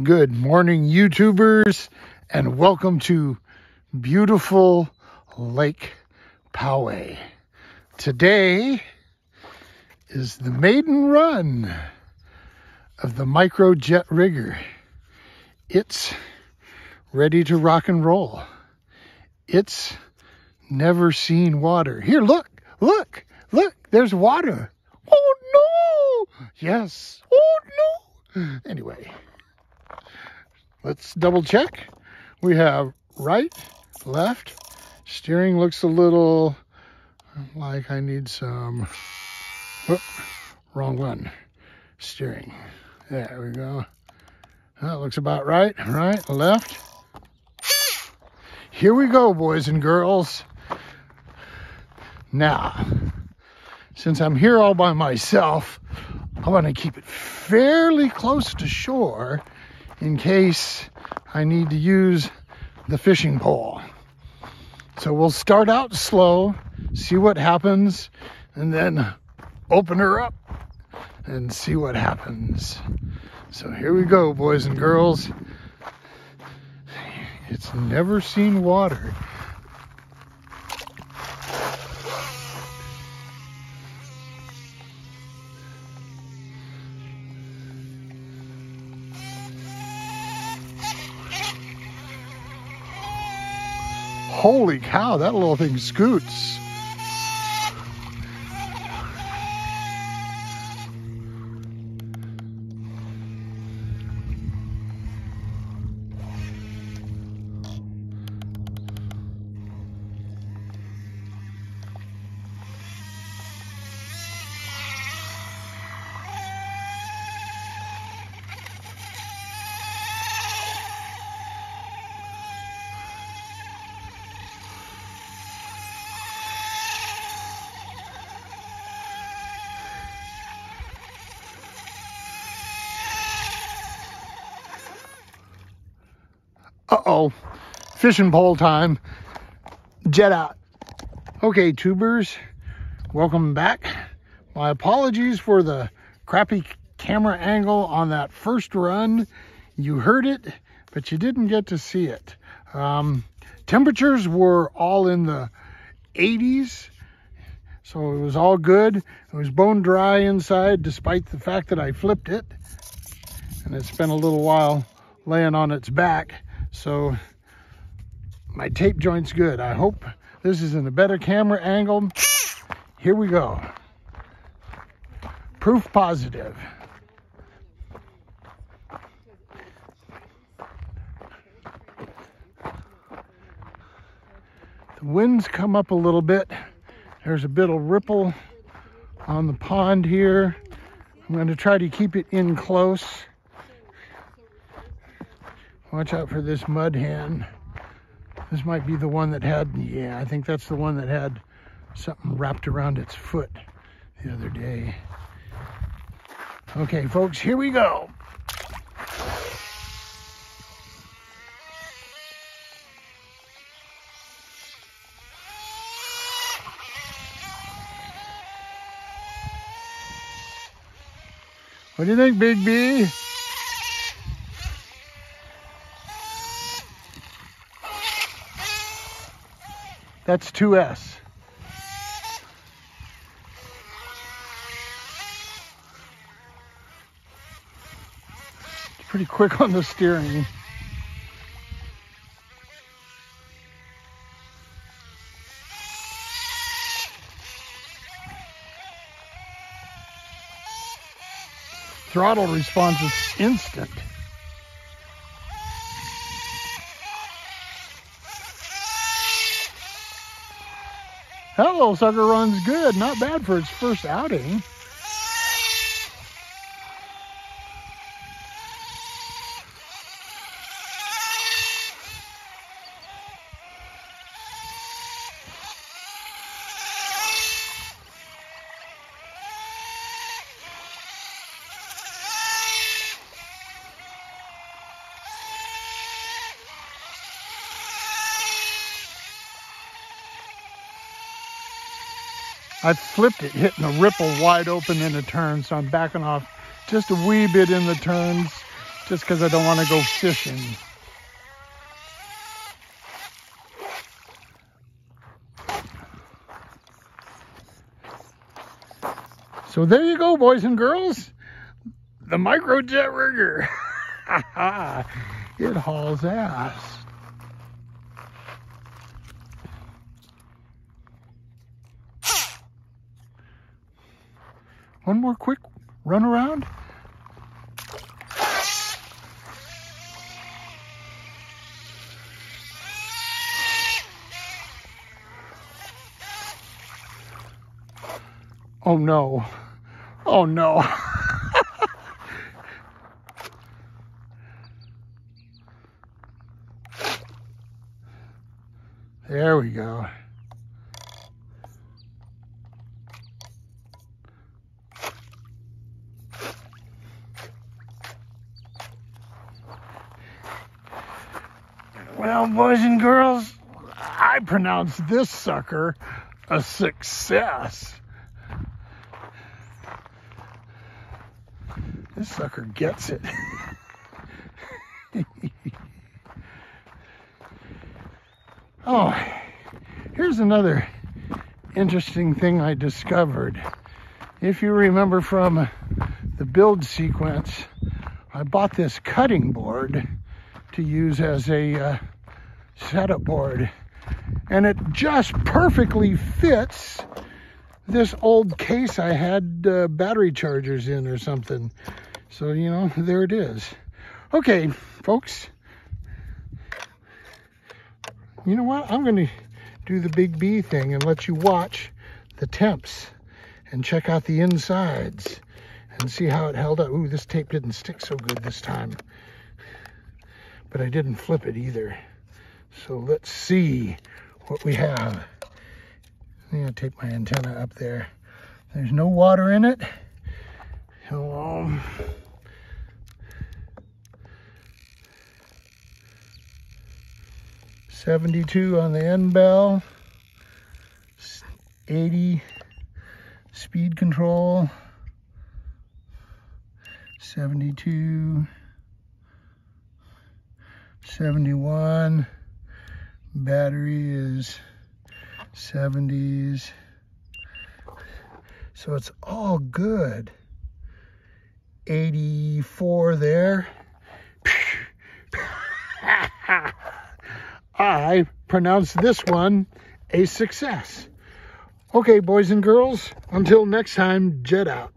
Good morning, YouTubers, and welcome to beautiful Lake Poway. Today is the maiden run of the Micro Jet Rigger. It's ready to rock and roll. It's never seen water. Here, look, look, look, there's water. Oh no! Yes, oh no! Anyway, let's double check. We have right, left. Steering looks a little like I need some, whoop, wrong one. Steering. There we go. That looks about right. Right, left. Here we go, boys and girls. Now, since I'm here all by myself, I want to keep it fairly close to shore in case I need to use the fishing pole. So we'll start out slow, see what happens, and then open her up and see what happens. So here we go, boys and girls. It's never seen water. Holy cow, that little thing scoots. Uh-oh, fishing pole time, jet out. Okay, tubers, welcome back. My apologies for the crappy camera angle on that first run. You heard it, but you didn't get to see it. Um, temperatures were all in the 80s, so it was all good. It was bone dry inside, despite the fact that I flipped it. And it's been a little while laying on its back. So my tape joint's good. I hope this is in a better camera angle. Here we go. Proof positive. The winds come up a little bit. There's a bit of ripple on the pond here. I'm going to try to keep it in close. Watch out for this mud hen. This might be the one that had, yeah, I think that's the one that had something wrapped around its foot the other day. Okay, folks, here we go. What do you think, Big B? That's 2S. It's pretty quick on the steering. Throttle response is instant. Hello, sucker runs good. Not bad for its first outing. I flipped it, hitting a ripple wide open in a turn, so I'm backing off just a wee bit in the turns just because I don't want to go fishing. So there you go, boys and girls. The Micro Jet Rigger. it hauls ass. One more quick run around. Oh no. Oh no. there we go. Well, boys and girls, I pronounce this sucker a success. This sucker gets it. oh, here's another interesting thing I discovered. If you remember from the build sequence, I bought this cutting board to use as a uh, setup board. And it just perfectly fits this old case I had uh, battery chargers in or something. So, you know, there it is. Okay, folks. You know what? I'm going to do the big B thing and let you watch the temps and check out the insides and see how it held up. Ooh, this tape didn't stick so good this time. But I didn't flip it either. So let's see what we have. I'm gonna take my antenna up there. There's no water in it. Hello. Um, 72 on the end bell, 80 speed control, 72, 71, battery is 70s, so it's all good. 84 there. I pronounce this one a success. Okay, boys and girls, until next time, jet out.